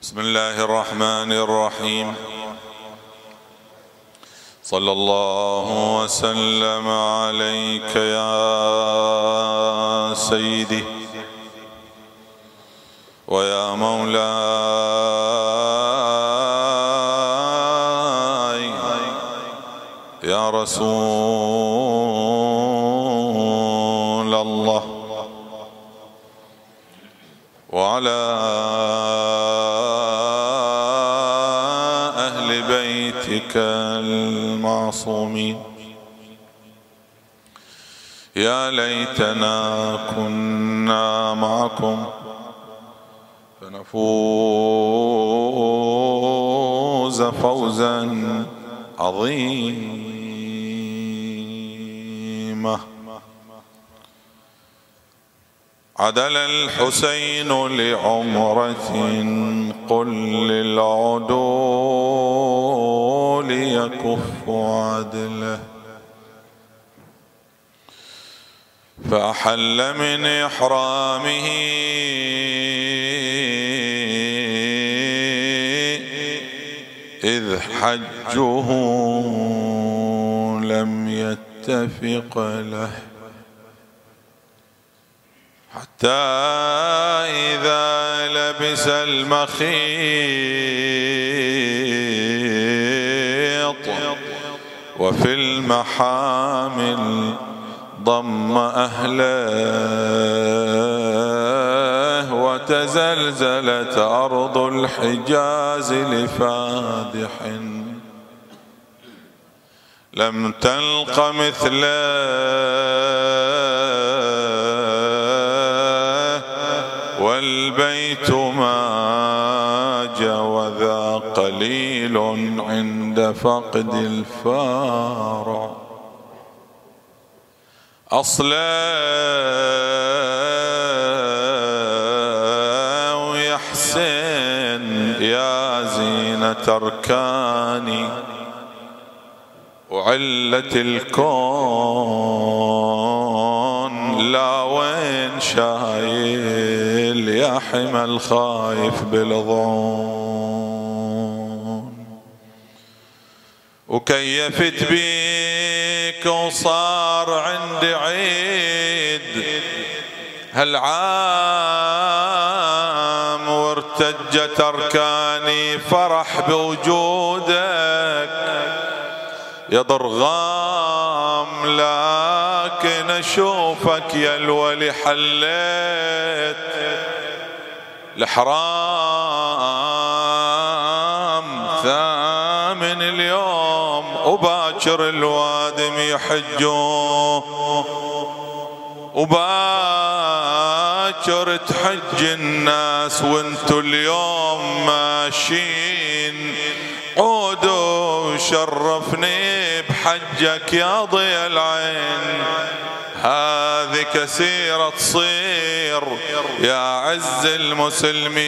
بسم الله الرحمن الرحيم. صلى الله وسلم عليك يا سيدي ويا مولاي يا رسول الله. وعلى المعصومين يا ليتنا كنا معكم فنفوز فوزا عظيما. عدل الحسين لعمرة قل للعدول يكف عدله. فأحل من إحرامه إذ حجه لم يتفق له. حتى إذا لبس المخيط وفي المحامل ضم أهله وتزلزلت أرض الحجاز لفادح. لم تلق مثله والبيت ما جوذا قليل عند فقد الفارع. أصلا ويحسن يا زينة أركاني. وعلة الكون لا وين شايل يا حمل خايف بالظون وكيفت بيك وصار عندي عيد هالعام وارتجت أركاني فرح بوجودك. يا ضرغام لكن أشوفك يا الولي حليت. الحرام ثامن اليوم وباكر الوادم يحجون وباكر تحج الناس وانتو اليوم ماشيين. عودوا شرفني بحجك يا ضي العين. هذه كثيرة تصير يا عز المسلمين.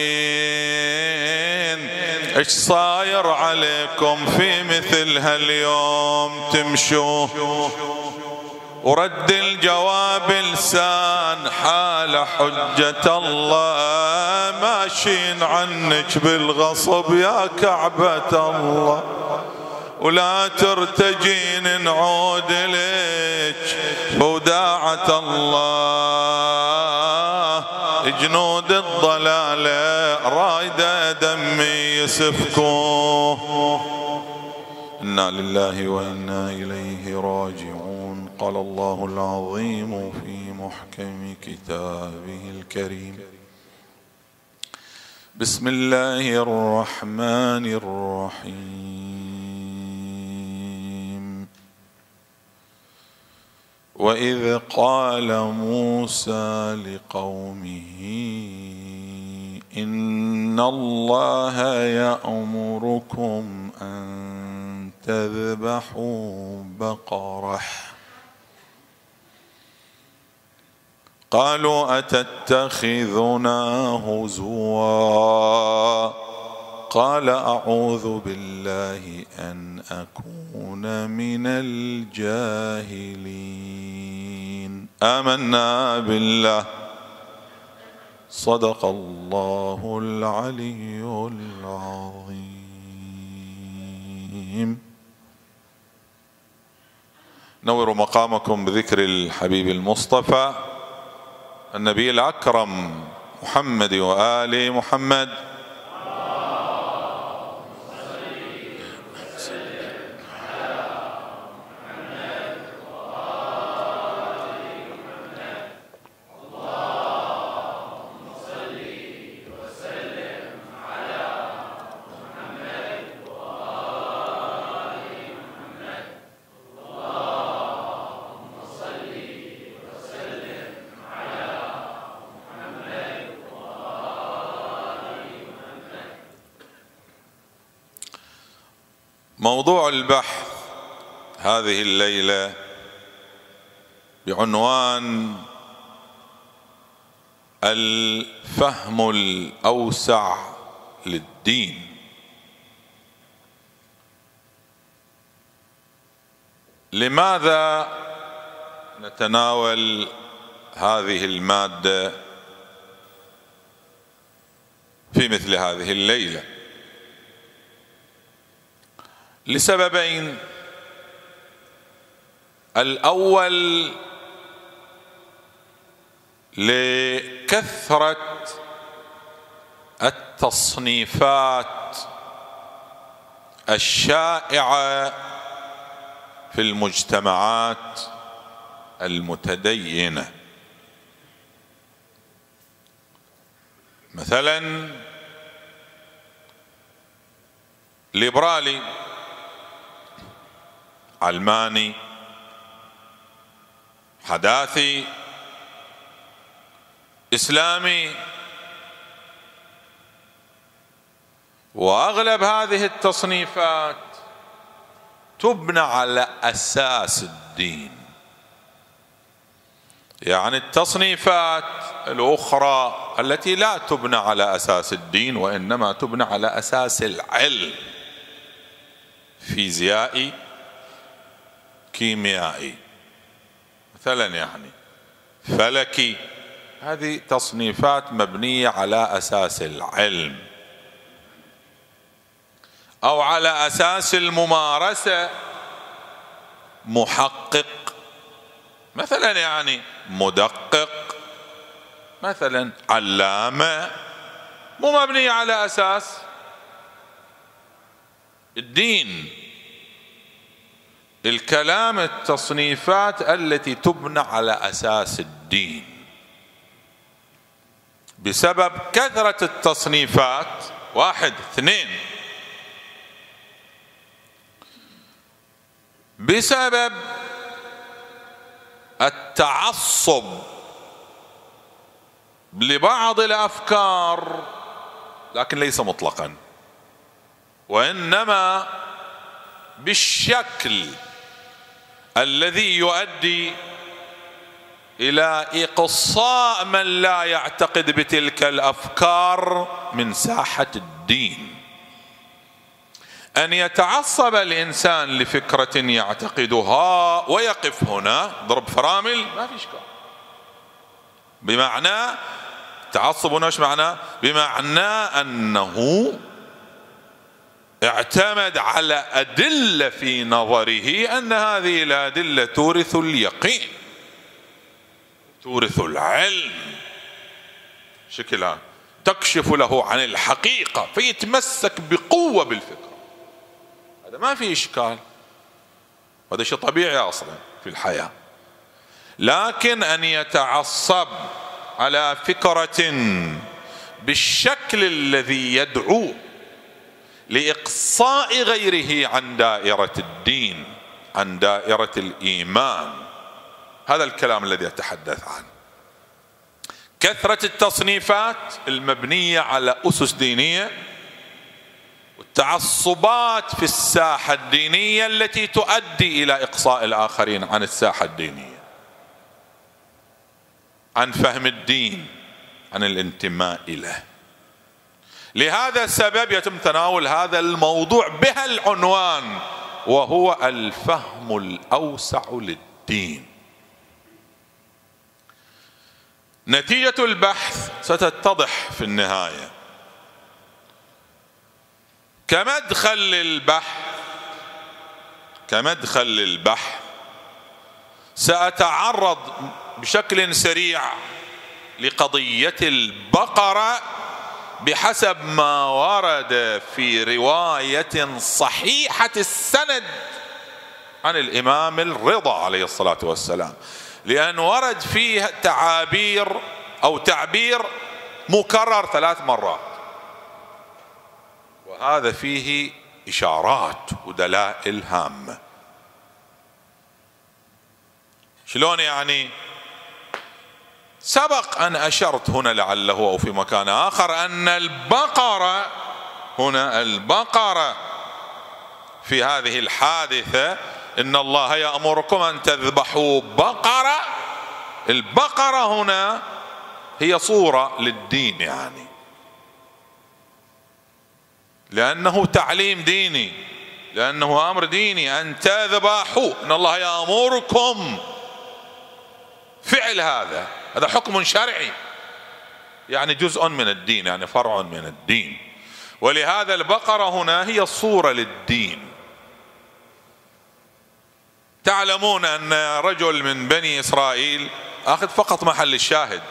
إيش صاير عليكم في مثل هاليوم تمشوا؟ ورد الجواب لسان حال حجة الله. ماشين عنك بالغصب يا كعبة الله. ولا ترتجين نعود لك بوداعة الله جنود الضلالة رايدة دمي يسفكوه إنا لله وإنا إليه راجعون. قال الله العظيم في محكم كتابه الكريم. بسم الله الرحمن الرحيم. وإذ قال موسى لقومه إن الله يأمركم أن تذبحوا بقرة. قالوا أتتخذنا هزوا؟ قال أعوذ بالله أن أكون من الجاهلين. آمنا بالله. صدق الله العلي العظيم. نور مقامكم بذكر الحبيب المصطفى النبي الأكرم محمد وآل محمد موضوع البحث هذه الليلة بعنوان الفهم الأوسع للدين. لماذا نتناول هذه المادة في مثل هذه الليلة؟ لسببين. الأول لكثرة التصنيفات الشائعة في المجتمعات المتدينة. مثلا ليبرالي علماني حداثي إسلامي وأغلب هذه التصنيفات تبنى على أساس الدين. يعني التصنيفات الأخرى التي لا تبنى على أساس الدين وإنما تبنى على أساس العلم فيزيائي كيميائي. مثلا يعني. فلكي هذه تصنيفات مبنية على أساس العلم. أو على أساس الممارسة. محقق. مثلا يعني مدقق. مثلا علامة. مو مبنية على أساس الدين. الكلام التصنيفات التي تبنى على أساس الدين. بسبب كثرة التصنيفات واحد اثنين. بسبب التعصب لبعض الأفكار لكن ليس مطلقا وإنما بالشكل الذي يؤدي إلى إقصاء من لا يعتقد بتلك الأفكار من ساحة الدين. أن يتعصب الإنسان لفكرة يعتقدها ويقف هنا ضرب فرامل ما في إشكال. بمعنى تعصب هنا إيش معناه بمعنى أنه اعتمد على أدلة في نظره أن هذه الأدلة تورث اليقين تورث العلم. شكلها تكشف له عن الحقيقة فيتمسك بقوة بالفكرة هذا ما في إشكال. هذا شيء طبيعي أصلا في الحياة. لكن أن يتعصب على فكرة بالشكل الذي يدعو لإقصاء غيره عن دائرة الدين عن دائرة الإيمان. هذا الكلام الذي أتحدث عنه. كثرة التصنيفات المبنية على أسس دينية والتعصبات في الساحة الدينية التي تؤدي إلى إقصاء الآخرين عن الساحة الدينية. عن فهم الدين عن الانتماء إليه. لهذا السبب يتم تناول هذا الموضوع بهالعنوان وهو الفهم الأوسع للدين. نتيجة البحث ستتضح في النهاية. كمدخل للبحث كمدخل للبحث سأتعرض بشكل سريع لقضية البقرة بحسب ما ورد في رواية صحيحة السند عن الإمام الرضا عليه الصلاة والسلام لأن ورد فيه تعابير أو تعبير مكرر ثلاث مرات. وهذا فيه إشارات ودلائل هامة. شلون يعني سبق أن أشرت هنا لعله أو في مكان آخر أن البقرة هنا البقرة في هذه الحادثة إن الله يأمركم أن تذبحوا بقرة البقرة هنا هي صورة للدين يعني. لأنه تعليم ديني لأنه أمر ديني أن تذبحوا. إن الله يأمركم فعل هذا. هذا حكم شرعي. يعني جزء من الدين يعني فرع من الدين. ولهذا البقرة هنا هي الصورة للدين. تعلمون أن رجل من بني إسرائيل أخذ فقط محل الشاهد.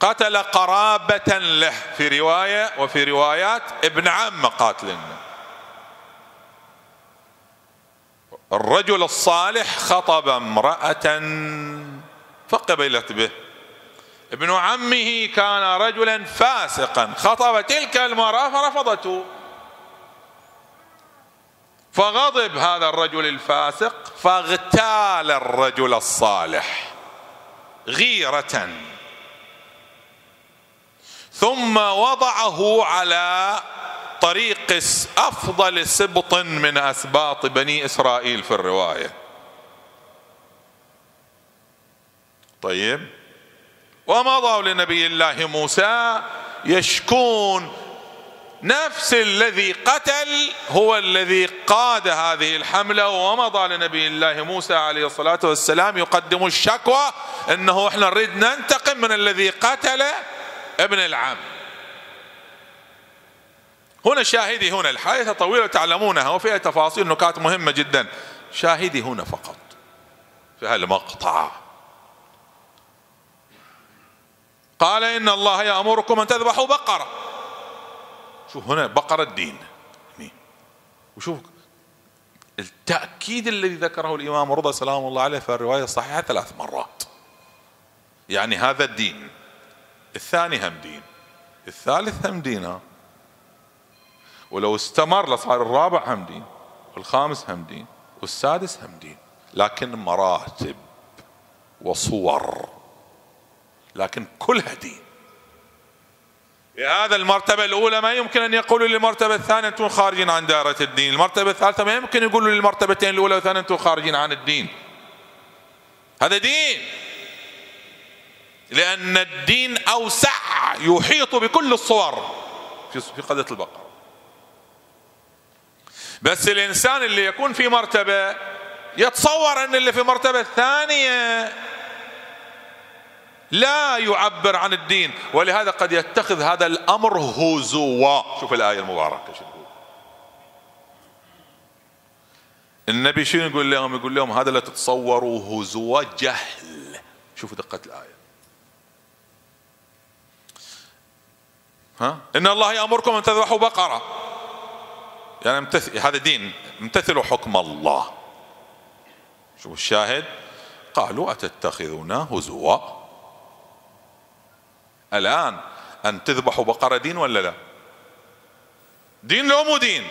قتل قرابة له في رواية وفي روايات ابن عم قاتل الرجل الصالح خطب امرأة فقبلت به ابن عمه كان رجلا فاسقا. خطب تلك المرأة فرفضته. فغضب هذا الرجل الفاسق فاغتال الرجل الصالح غيرة. ثم وضعه على طريق أفضل سبط من أسباط بني إسرائيل في الرواية. طيب. ومضوا لنبي الله موسى يشكون. نفس الذي قتل هو الذي قاد هذه الحملة. ومضى لنبي الله موسى عليه الصلاة والسلام يقدم الشكوى أنه إحنا نريد ننتقم من الذي قتل ابن العم. هنا شاهدي هنا الحادثة طويلة تعلمونها وفيها تفاصيل نكات مهمة جدا. شاهدي هنا فقط في هالمقطع. قال إن الله يأمركم أن تذبحوا بقرة. شوف هنا بقرة الدين. وشوف التأكيد الذي ذكره الإمام رضا سلام الله عليه في الرواية الصحيحة ثلاث مرات. يعني هذا الدين. الثاني هم دين. الثالث هم دين ولو استمر لصار الرابع هم دين. والخامس هم دين. والسادس هم دين. لكن مراتب وصور. لكن كلها دين هذا المرتبة الأولى ما يمكن أن يقولوا للمرتبة الثانية أنتم خارجين عن دائرة الدين. المرتبة الثالثة ما يمكن يقولوا للمرتبتين الأولى والثانية أنتم خارجين عن الدين. هذا دين. لأن الدين أوسع يحيط بكل الصور. في قضية البقرة. بس الإنسان اللي يكون في مرتبة يتصور أن اللي في مرتبة الثانية لا يعبر عن الدين ولهذا قد يتخذ هذا الأمر هزوا. شوف الآية المباركة شو النبي شنو يقول لهم؟ يقول لهم هذا لا تتصوروا هزوا جهل. شوفوا دقة الآية. ها؟ إن الله يأمركم أن تذبحوا بقرة. يعني امتثل هذا دين. امتثلوا حكم الله. شوف الشاهد. قالوا أتتخذنا هزوا؟ الآن أن تذبحوا بقرة دين ولا لا؟ دين لو مو دين.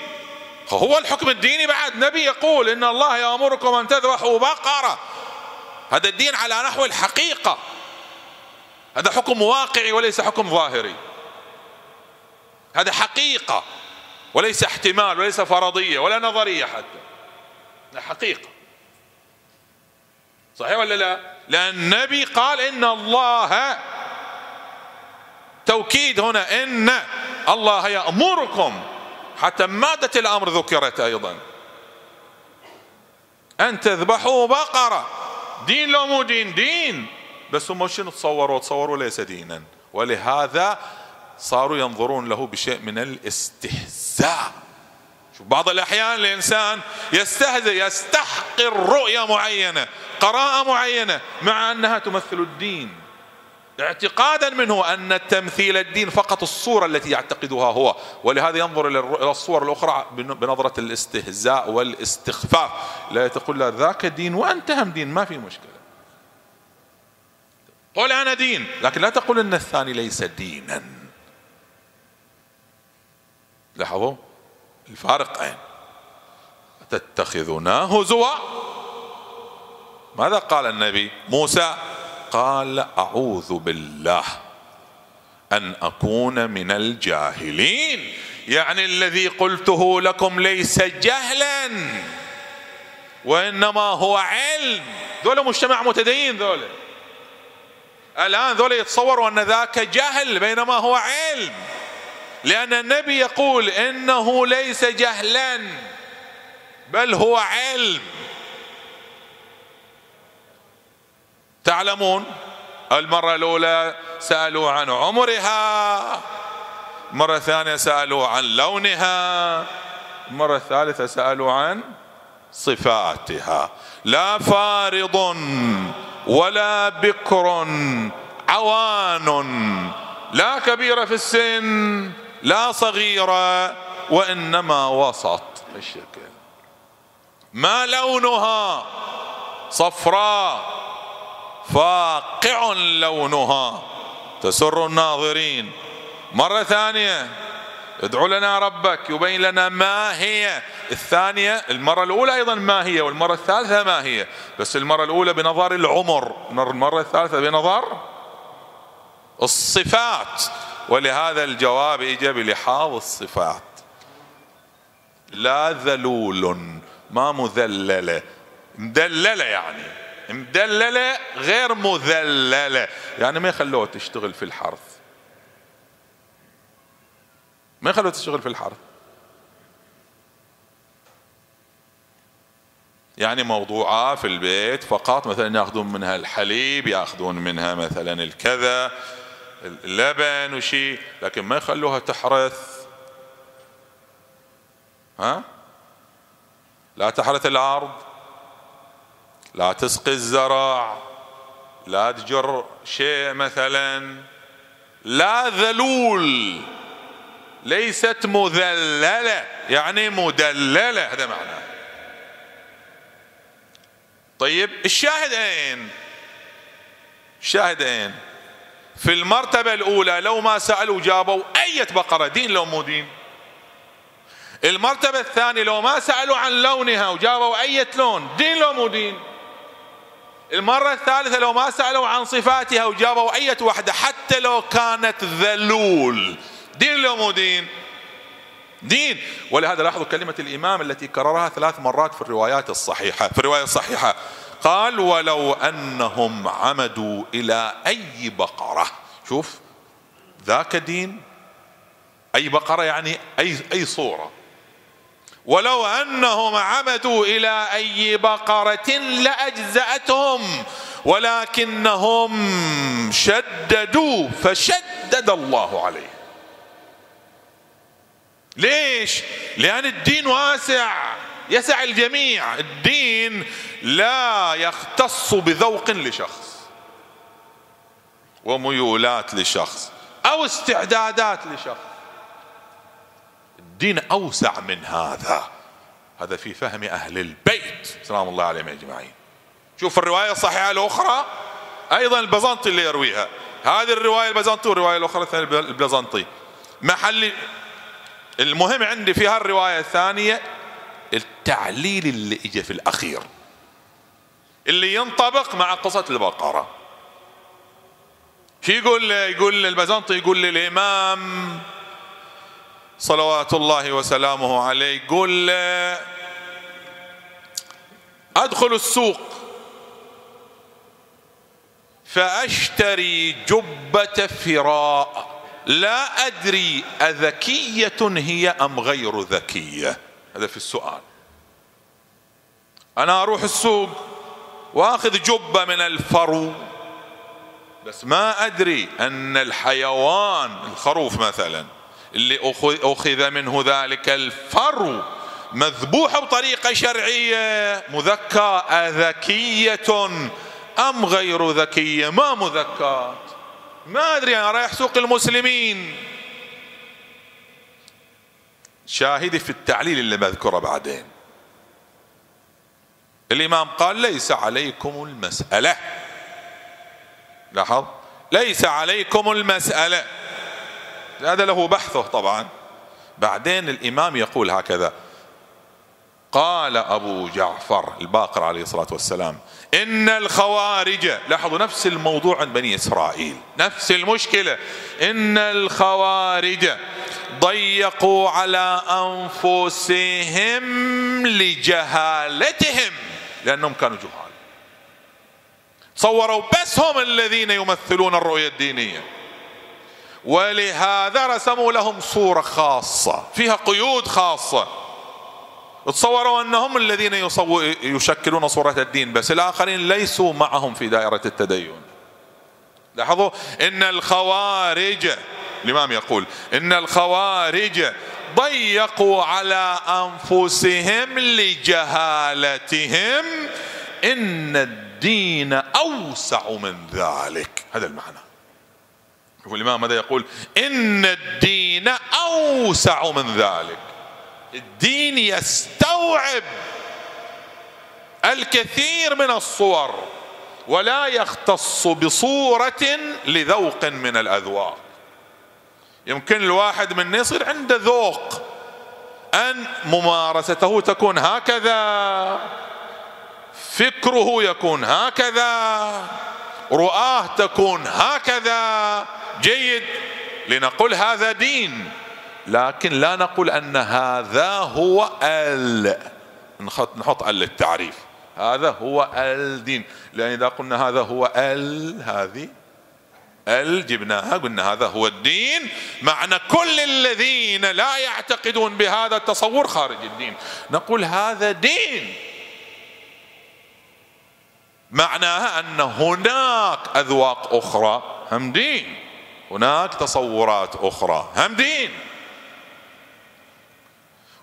هو الحكم الديني بعد. نبي يقول إن الله يأمركم أن تذبحوا بقرة. هذا الدين على نحو الحقيقة. هذا حكم واقعي وليس حكم ظاهري. هذا حقيقة وليس احتمال وليس فرضية ولا نظرية حتى. حقيقة. صحيح ولا لا؟ لأن النبي قال إن الله توكيد هنا إن الله يأمركم حتى مادة الأمر ذكرت أيضا. أن تذبحوا بقرة. دين لو مو دين دين. بس هم شنو تصوروا؟ تصوروا ليس دينا. ولهذا صاروا ينظرون له بشيء من الاستهزاء. شوف بعض الأحيان الإنسان يستهزئ يستحقر رؤية معينة قراءة معينة مع أنها تمثل الدين. اعتقادا منه أن تمثيل الدين فقط الصورة التي يعتقدها هو ولهذا ينظر إلى الصور الأخرى بنظرة الاستهزاء والاستخفاف. لا تقول له ذاك دين وأنت هم دين ما في مشكلة. قل أنا دين لكن لا تقول أن الثاني ليس دينا. لاحظوا؟ الفارق أين؟ تتخذنا هزوا؟ ماذا قال النبي موسى؟ قال أعوذ بالله أن أكون من الجاهلين. يعني الذي قلته لكم ليس جهلا وإنما هو علم. ذولا مجتمع متدين ذولا. الآن ذولا يتصوروا أن ذاك جهل بينما هو علم. لأن النبي يقول إنه ليس جهلا بل هو علم. تعلمون؟ المرة الأولى سألوا عن عمرها مرة ثانية سألوا عن لونها المرة الثالثة سألوا عن صفاتها. لا فارض ولا بكر عوان لا كبيرة في السن لا صغيرة وإنما وسط. الشكل ما لونها؟ صفراء. فاقع لونها. تسر الناظرين. مرة ثانية. ادعو لنا ربك. يبين لنا ما هي. الثانية المرة الأولى أيضا ما هي والمرة الثالثة ما هي. بس المرة الأولى بنظر العمر. المرة الثالثة بنظر الصفات. ولهذا الجواب إجا بلحاظ الصفات. لا ذلول ما مذللة مدللة يعني. مدللة غير مذللة. يعني ما يخلوها تشتغل في الحرث. ما يخلوها تشتغل في الحرث. يعني موضوعة في البيت فقط مثلا ياخذون منها الحليب ياخذون منها مثلا الكذا اللبن وشي لكن ما يخلوها تحرث. ها؟ لا تحرث الأرض. لا تسقي الزرع لا تجر شيء مثلا لا ذلول ليست مذللة يعني مدللة هذا معناه. طيب الشاهد اين الشاهد اين في المرتبة الأولى لو ما سألوا جابوا أية بقرة دين لو مو دين. المرتبة الثانية لو ما سألوا عن لونها وجابوا أية لون دين لو مو دين. المرة الثالثة لو ما سألوا عن صفاتها وجابوا أية وحدة حتى لو كانت ذلول. دين لو مو دين؟ دين. ولهذا لاحظوا كلمة الإمام التي كررها ثلاث مرات في الروايات الصحيحة في الرواية الصحيحة. قال ولو أنهم عمدوا إلى أي بقرة. شوف ذاك دين. أي بقرة يعني أي أي صورة. ولو أنهم عمدوا إلى أي بقرة لأجزأتهم ولكنهم شددوا فشدد الله عليه. ليش؟ لأن الدين واسع يسع الجميع. الدين لا يختص بذوق لشخص وميولات لشخص أو استعدادات لشخص. الدين أوسع من هذا. هذا في فهم أهل البيت. سلام الله عليهم أجمعين. شوف الرواية الصحيحة الأخرى. أيضا البزنطي اللي يرويها. هذه الرواية البزنطي والرواية الأخرى البزنطي. محل المهم عندي في هالرواية الثانية التعليل اللي اجى في الأخير. اللي ينطبق مع قصة البقرة. شو يقول يقول البزنطي يقول للإمام صلوات الله وسلامه عليه قل أدخل السوق. فأشتري جبة فراء. لا أدري أذكية هي أم غير ذكية؟ هذا في السؤال. أنا أروح السوق وأخذ جبة من الفرو. بس ما أدري أن الحيوان الخروف مثلا. اللي أخذ منه ذلك الفرو مذبوح بطريقة شرعية. مذكى أذكية أم غير ذكية؟ ما مذكات. ما أدري أنا رايح سوق المسلمين. شاهدي في التعليل اللي بذكره بعدين. الإمام قال ليس عليكم المسألة. لاحظ؟ ليس عليكم المسألة. هذا له بحثه طبعا. بعدين الإمام يقول هكذا. قال أبو جعفر الباقر عليه الصلاة والسلام إن الخوارج لاحظوا نفس الموضوع عند بني إسرائيل نفس المشكلة. إن الخوارج ضيقوا على أنفسهم لجهالتهم لأنهم كانوا جهال. صوروا بس هم الذين يمثلون الرؤية الدينية. ولهذا رسموا لهم صورة خاصة فيها قيود خاصة. تصوروا أنهم الذين يشكلون صورة الدين بس الآخرين ليسوا معهم في دائرة التدين. لاحظوا؟ إن الخوارج الإمام يقول إن الخوارج ضيقوا على أنفسهم لجهالتهم. إن الدين أوسع من ذلك. هذا المعنى. والامام ماذا يقول؟ إن الدين أوسع من ذلك. الدين يستوعب الكثير من الصور ولا يختص بصورة لذوق من الأذواق. يمكن الواحد منا يصير عنده ذوق أن ممارسته تكون هكذا فكره يكون هكذا. رؤاه تكون هكذا جيد لنقول هذا دين لكن لا نقول أن هذا هو ال. نحط نحط ال للتعريف. هذا هو الدين لأن إذا قلنا هذا هو ال هذه ال جبناها قلنا هذا هو الدين. معنى كل الذين لا يعتقدون بهذا التصور خارج الدين. نقول هذا دين. معناها أن هناك أذواق أخرى. هم دين. هناك تصورات أخرى. هم دين.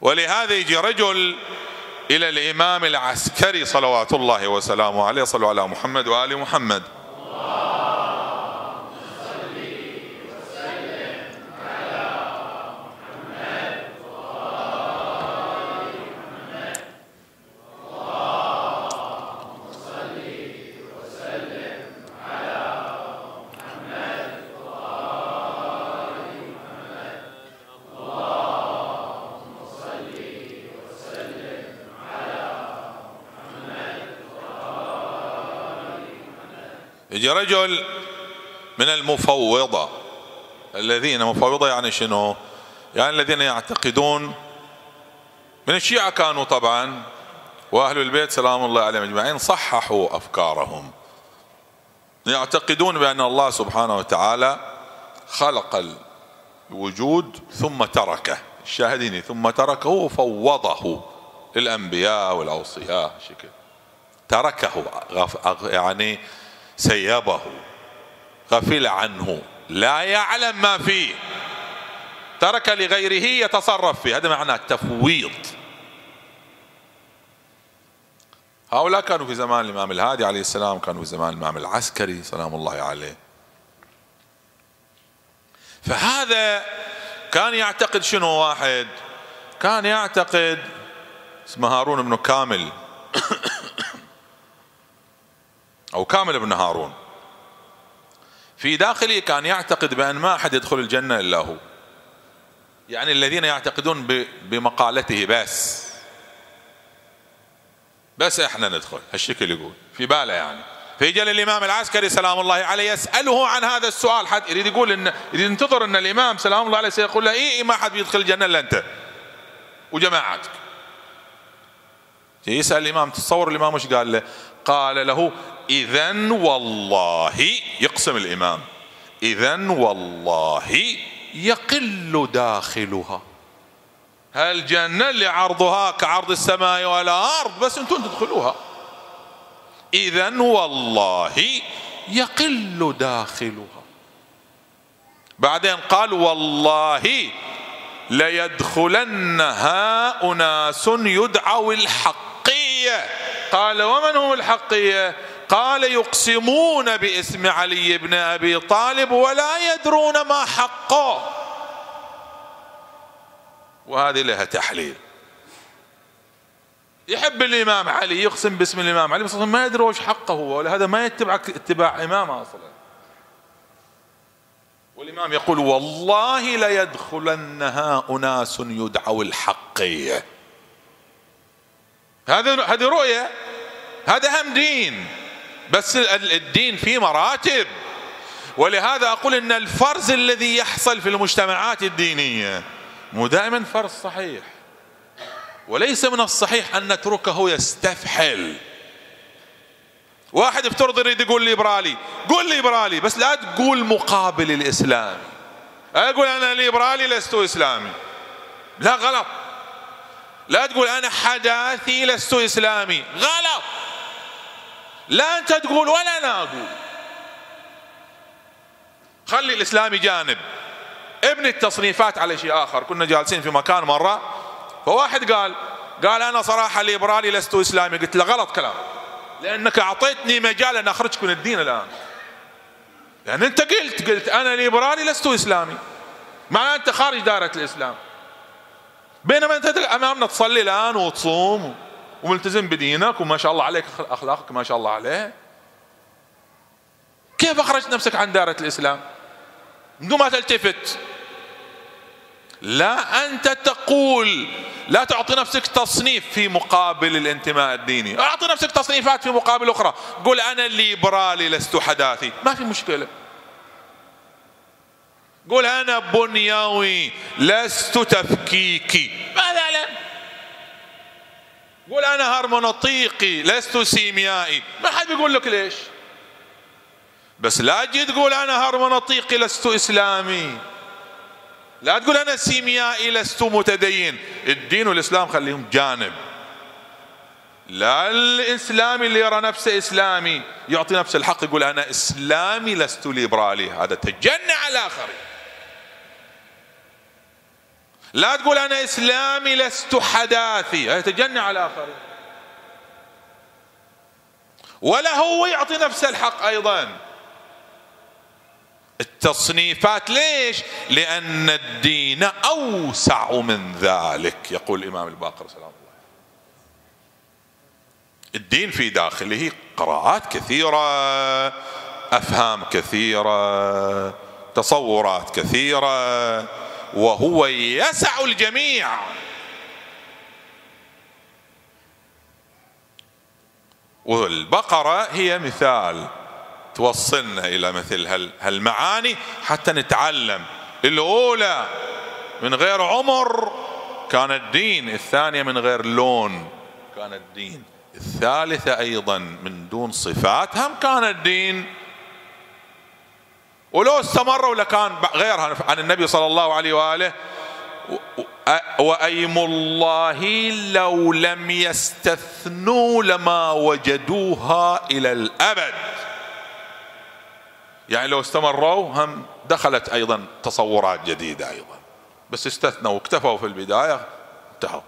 ولهذا يجي رجل إلى الإمام العسكري صلوات الله وسلامه عليه صلوا على محمد وآل محمد. يجي رجل من المفوضة. الذين مفوضة يعني شنو؟ يعني الذين يعتقدون من الشيعة كانوا طبعا وأهل البيت سلام الله عليهم أجمعين صححوا أفكارهم. يعتقدون بأن الله سبحانه وتعالى خلق الوجود ثم تركه. الشاهدين ثم تركه وفوضه للأنبياء والأوصياء شكل. تركه يعني سيبه غفل عنه لا يعلم ما فيه. ترك لغيره يتصرف فيه. هذا معنى التفويض. هؤلاء كانوا في زمان الإمام الهادي عليه السلام كانوا في زمان الإمام العسكري سلام الله عليه. فهذا كان يعتقد شنو واحد؟ كان يعتقد اسمه هارون بن كامل. أو كامل بن هارون. في داخله كان يعتقد بأن ما أحد يدخل الجنة إلا هو. يعني الذين يعتقدون بمقالته بس. بس إحنا ندخل هالشكل يقول. في باله يعني. فيجي للامام العسكري سلام الله عليه يسأله عن هذا السؤال. حد يريد يقول ان يريد ينتظر إن الإمام سلام الله عليه سيقول له اي ما حد بيدخل الجنة إلا أنت. وجماعتك. يسأل الإمام تصور الإمام وش قال له؟ قال له اذا والله يقسم الإمام. اذا والله يقل داخلها. هالجنة اللي عرضها كعرض السماء والأرض بس أنتم تدخلوها. إذا والله يقل داخلها. بعدين قال والله ليدخلنها أناس يدعوا الحقية. قال ومن هم الحقية؟ قال يقسمون باسم علي بن أبي طالب ولا يدرون ما حقه. وهذه لها تحليل. يحب الإمام علي يقسم باسم الإمام علي بس ما يدري وش حقه هو ولهذا ما يتبع اتباع إمامه أصلا. والإمام يقول والله ليدخلنها أناس يدعوا الحقية هذا هذه رؤية هذا هم دين. بس الدين فيه مراتب. ولهذا أقول أن الفرز الذي يحصل في المجتمعات الدينية مو دائما فرز صحيح. وليس من الصحيح أن نتركه يستفحل. واحد افترض يريد يقول ليبرالي قول ليبرالي بس لا تقول مقابل الإسلامي. أقول أنا ليبرالي لست إسلامي. لا غلط. لا تقول أنا حداثي لست إسلامي. غلط. لا أنت تقول ولا أنا أقول. خلي الإسلامي جانب. ابن التصنيفات على شيء آخر. كنا جالسين في مكان مرة فواحد قال قال أنا صراحة ليبرالي لست إسلامي. قلت له غلط كلام. لأنك أعطيتني مجال أن أخرجك من الدين الآن. لأن أنت قلت قلت أنا ليبرالي لست إسلامي. مع أنت خارج دائرة الإسلام. بينما أنت أمامنا تصلي الآن وتصوم. وملتزم بدينك وما شاء الله عليك أخلاقك ما شاء الله عليه. كيف أخرجت نفسك عن دائرة الإسلام؟ بدون ما تلتفت. لا أنت تقول لا تعطي نفسك تصنيف في مقابل الانتماء الديني. أعطي نفسك تصنيفات في مقابل أخرى. قل أنا ليبرالي لست حداثي. ما في مشكلة. قل أنا بنيوي لست تفكيكي. قل أنا هرمونطيقي لست سيميائي. ما حد بيقول لك ليش؟ بس لا تجي تقول أنا هرمونطيقي لست إسلامي. لا تقول أنا سيميائي لست متدين. الدين والإسلام خليهم جانب. لا الإسلامي اللي يرى نفسه إسلامي يعطي نفسه الحق يقول أنا إسلامي لست ليبرالي. هذا تجنع على الآخرين لا تقول أنا إسلامي لست حداثي. هذا تجنع على الآخرين. ولا هو يعطي نفسه الحق أيضا. التصنيفات ليش؟ لأن الدين أوسع من ذلك يقول الإمام الباقر سلام الله الدين في داخله قراءات كثيرة أفهام كثيرة تصورات كثيرة وهو يسع الجميع. والبقرة هي مثال. توصلنا إلى مثل هالمعاني حتى نتعلم. الأولى من غير عمر كان الدين الثانية من غير لون كان الدين. الثالثة أيضا من دون صفات هم كان الدين. ولو استمر ولا كان غيرها عن النبي صلى الله عليه وآله وأيم الله لو لم يستثنوا لما وجدوها إلى الأبد. يعني لو استمروا هم دخلت أيضا تصورات جديدة أيضا. بس استثنوا واكتفوا في البداية انتهوا.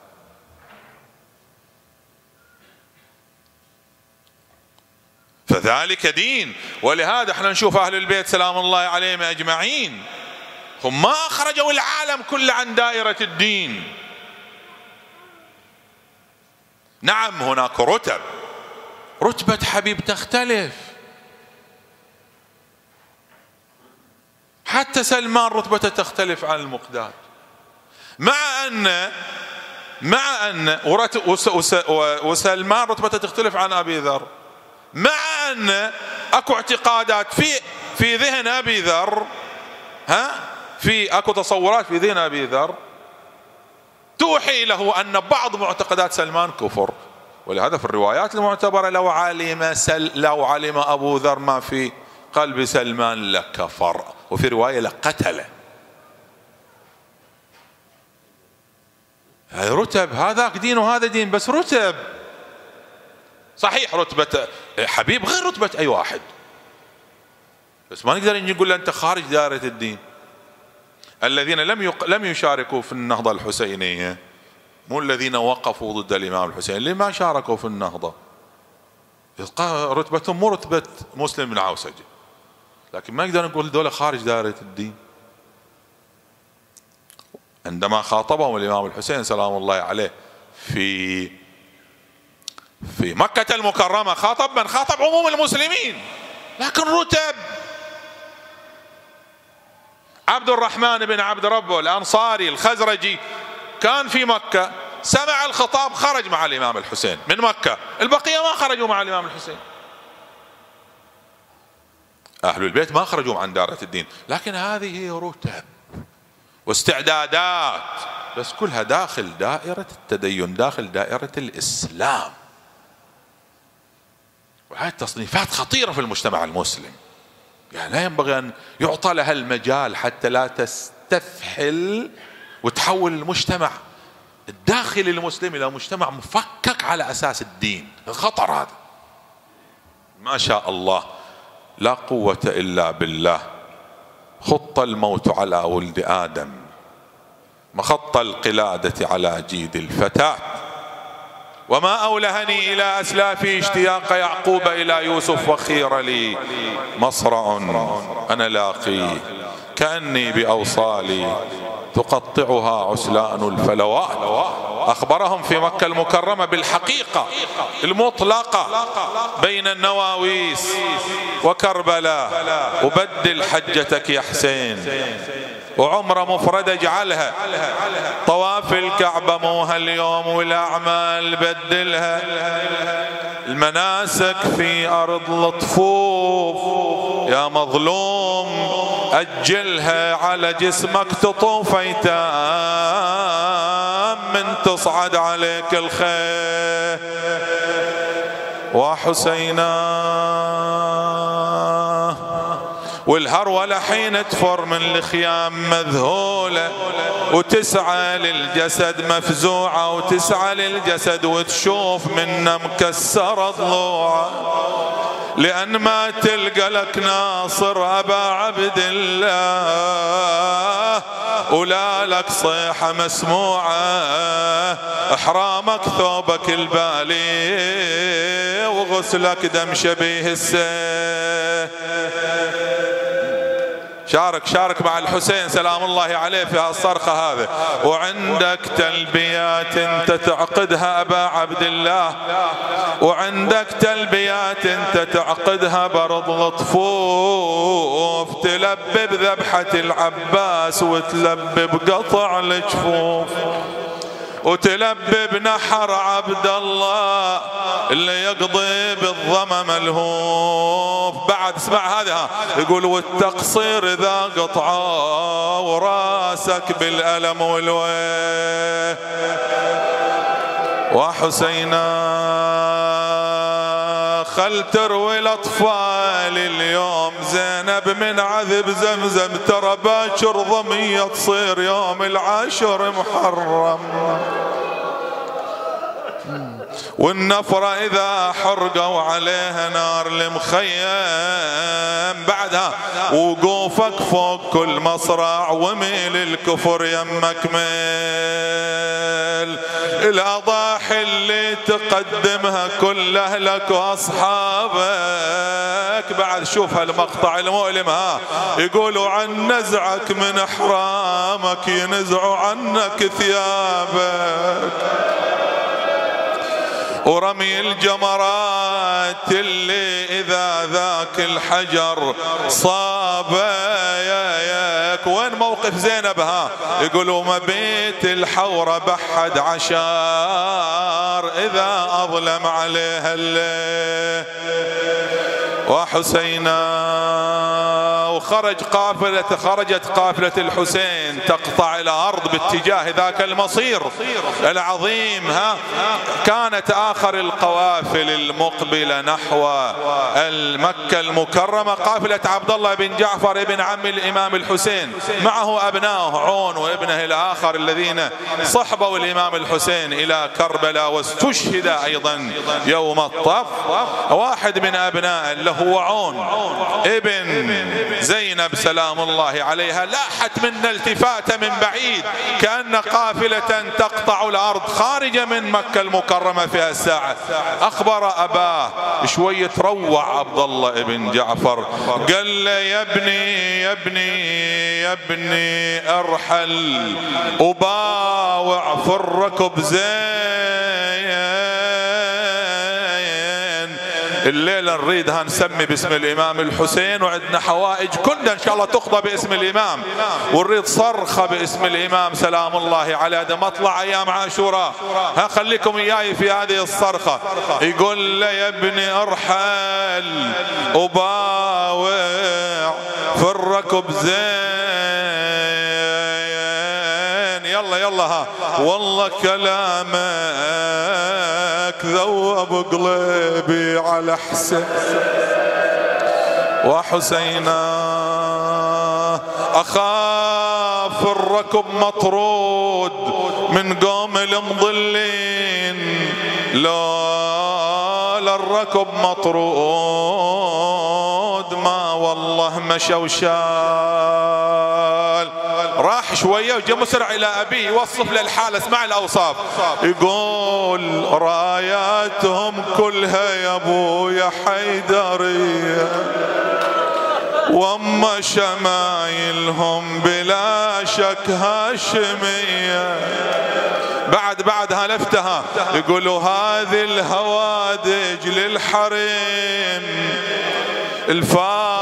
فذلك دين. ولهذا إحنا نشوف أهل البيت سلام الله عليهم أجمعين. هم ما أخرجوا العالم كله عن دائرة الدين. نعم هناك رتب. رتبة حبيب تختلف. حتى سلمان رتبته تختلف عن المقداد. مع أن مع أن وسلمان رتبته تختلف عن أبي ذر. مع أن أكو اعتقادات في في ذهن أبي ذر ها؟ في أكو تصورات في ذهن أبي ذر. توحي له أن بعض معتقدات سلمان كفر. ولهذا في الروايات المعتبرة لو علم سل لو علم أبو ذر ما في قلب سلمان لكفر. وفي رواية لقتله. رتب هذاك دين وهذا دين بس رتب. صحيح رتبة حبيب غير رتبة أي واحد. بس ما نقدر نقول له أنت خارج دائرة الدين. الذين لم يق... لم يشاركوا في النهضة الحسينية مو الذين وقفوا ضد الإمام الحسين اللي ما شاركوا في النهضة. رتبتهم مو رتبة مسلم بن عوسجي لكن ما نقدر نقول دولة خارج دائرة الدين. عندما خاطبهم الإمام الحسين سلام الله عليه في في مكة المكرمة خاطب من خاطب عموم المسلمين. لكن رتب. عبد الرحمن بن عبد ربه الأنصاري الخزرجي كان في مكة سمع الخطاب خرج مع الإمام الحسين. من مكة. البقية ما خرجوا مع الإمام الحسين. أهل البيت ما خرجوا عن دائرة الدين. لكن هذه رتب واستعدادات. بس كلها داخل دائرة التدين داخل دائرة الإسلام. وهذه التصنيفات خطيرة في المجتمع المسلم. يعني لا ينبغي أن يعطى لها المجال حتى لا تستفحل وتحول المجتمع الداخلي المسلم إلى مجتمع مفكك على أساس الدين. خطر هذا. ما شاء الله. لا قوة إلا بالله. خط الموت على ولد آدم. مخط القلادة على جيد الفتاة. وما أولهني إلى أسلافي اشتياق يعقوب إلى يوسف وخير لي مصرع أنا لاقيه كأني بأوصالي تقطعها عسلان الفلوات. أخبرهم في مكة المكرمة بالحقيقة المطلقة بين النواويس وكربلاء. وبدل حجتك يا حسين. وعمرة مفردة اجعلها. طواف الكعبة مو هاليوم والأعمال بدلها. المناسك في أرض الطفوف يا مظلوم أجلها على جسمك تطوف أيتام من تصعد عليك الخير. وحسينا والهرولة حين تفر من الخيام مذهولة وتسعى للجسد مفزوعة وتسعى للجسد وتشوف منا مكسرة ضلوعة. لأن ما تلقى لك ناصر أبا عبد الله ولا لك صيحة مسموعة. إحرامك ثوبك البالي وغسلك دم شبيه السيف. شارك شارك مع الحسين سلام الله عليه في هالصرخة هذه. وعندك تلبيات انت تعقدها أبا عبد الله. وعندك تلبيات انت تعقدها برض الطفوف تلبب ذبحة العباس وتلبب قطع الجفوف. وتلبب نحر عبد الله اللي يقضي بالظما ملهوف بعد اسمع هذا يقول والتقصير إذا قطعه وراسك بالألم والويه وحسينا خل تروي الأطفال اليوم. زينب من عذب زمزم ترى باكر ضمية تصير يوم العاشر محرم. والنفرة إذا حرقوا عليها نار المخيم بعدها وقوفك فوق كل مصرع وميل الكفر يمك ميل. الأضاحي اللي تقدمها كل أهلك وأصحابك. بعد شوف هالمقطع المؤلم ها. يقولوا عن نزعك من إحرامك ينزعوا عنك ثيابك. ورمي الجمرات اللي إذا ذاك الحجر صاب. ياك وين موقف زينب ها؟ يقولوا ما بيت الحورة بحد عشار. إذا أظلم عليها الليل. وحسينا وخرج قافلة خرجت قافلة الحسين تقطع الأرض باتجاه ذاك المصير العظيم ها؟ كانت آخر القوافل المقبلة نحو المكة المكرمة قافلة عبد الله بن جعفر بن عم الإمام الحسين. معه أبنائه عون وابنه الآخر الذين صحبوا الإمام الحسين إلى كربلاء واستشهد أيضا يوم الطف. واحد من أبنائه اللي هو عون ابن زينب سلام الله عليها لاحت منا التفاتة من بعيد كأن قافلة تقطع الأرض خارجة من مكة المكرمة في الساعة. أخبر أباه شوية روع عبد الله ابن جعفر. قال له يا ابني يا ابني يا ابني أرحل وباوع في الركب زين الليلة نريدها نسمي باسم الإمام الحسين وعندنا حوائج كلها إن شاء الله تقضى باسم الإمام. ونريد صرخة باسم الإمام سلام الله على دم مطلع أيام عاشوراء ها خليكم إياي في هذه الصرخة. يقول له يا ابني أرحل وباوع في الركب زين. يلا يلا ها. والله كلامك ذوب قلبي على حسين وحسينا أخاف الركب مطرود من قوم المضلين. لا الركب مطرود. ما والله مشى راح شوية وجا مسرع إلى أبيه يوصف له الحالة اسمع الأوصاف. يقول راياتهم كلها يا أبويا حيدرية واما شمايلهم بلا شك هاشمية. بعد بعدها لفتها. يقولوا هذه الهوادج للحريم الفاطمية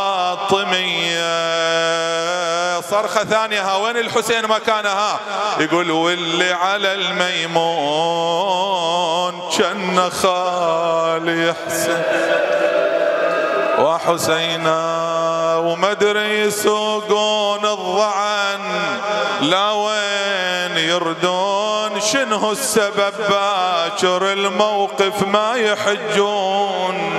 ثانية ها وين الحسين مكانها؟ يقول واللي على الميمون كان خالي حسين وحسينا ومدري يسوقون الضعن لا وين يردون شنو السبب؟ باكر الموقف ما يحجون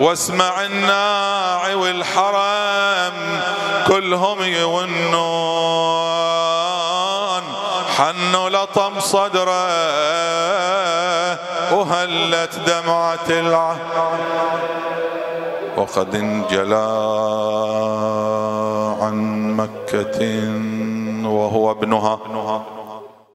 واسمع الناعي والحرم كلهم يونون. حنوا لطم صدره وهلت دمعة العهد وقد انجلى عن مكة وهو ابنها.